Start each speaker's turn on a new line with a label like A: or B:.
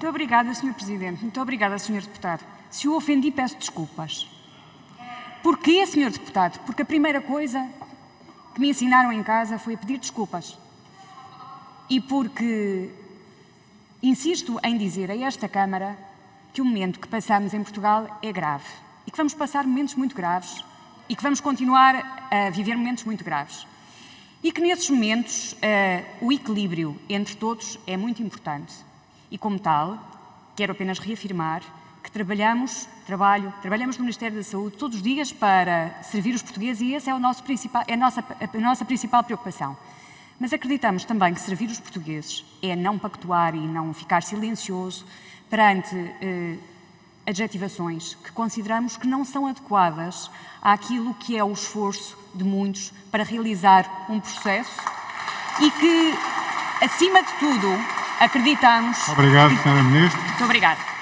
A: Muito obrigada, Sr. Presidente. Muito obrigada, Sr. Deputado. Se o ofendi, peço desculpas. Porquê, Sr. Deputado? Porque a primeira coisa que me ensinaram em casa foi a pedir desculpas. E porque insisto em dizer a esta Câmara que o momento que passamos em Portugal é grave e que vamos passar momentos muito graves e que vamos continuar a viver momentos muito graves. E que nesses momentos uh, o equilíbrio entre todos é muito importante. E como tal, quero apenas reafirmar que trabalhamos, trabalho, trabalhamos no Ministério da Saúde todos os dias para servir os portugueses e essa é, o nosso principal, é a, nossa, a nossa principal preocupação. Mas acreditamos também que servir os portugueses é não pactuar e não ficar silencioso perante eh, adjetivações que consideramos que não são adequadas àquilo que é o esforço de muitos para realizar um processo e que, acima de tudo, acreditamos.
B: Obrigado, Sra. Ministra.
A: Muito obrigada.